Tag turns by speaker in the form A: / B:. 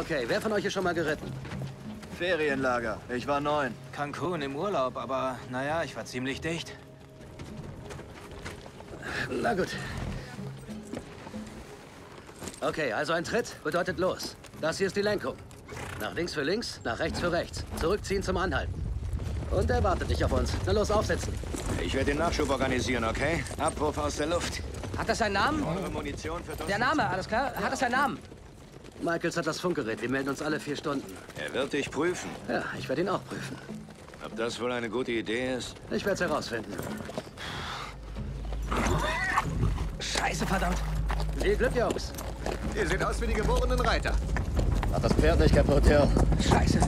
A: Okay, wer von euch ist schon mal geritten?
B: Ferienlager. Ich war neun.
C: Cancun im Urlaub, aber naja, ich war ziemlich dicht.
A: Na gut. Okay, also ein Tritt bedeutet los. Das hier ist die Lenkung. Nach links für links, nach rechts für rechts. Zurückziehen zum Anhalten. Und er wartet nicht auf uns. Na los, aufsetzen.
D: Ich werde den Nachschub organisieren, okay? Abwurf aus der Luft.
E: Hat das einen Namen?
D: Eure Munition für
E: Der Name, alles klar? Hat das einen Namen?
A: Michaels hat das Funkgerät. Wir melden uns alle vier Stunden.
D: Er wird dich prüfen.
A: Ja, ich werde ihn auch prüfen.
D: Ob das wohl eine gute Idee ist?
A: Ich werde es herausfinden.
E: Scheiße, verdammt.
A: Viel Glück, Jungs.
B: Ihr seht aus wie die geborenen Reiter.
A: Mach das Pferd nicht kaputt, Hill.
E: Scheiße.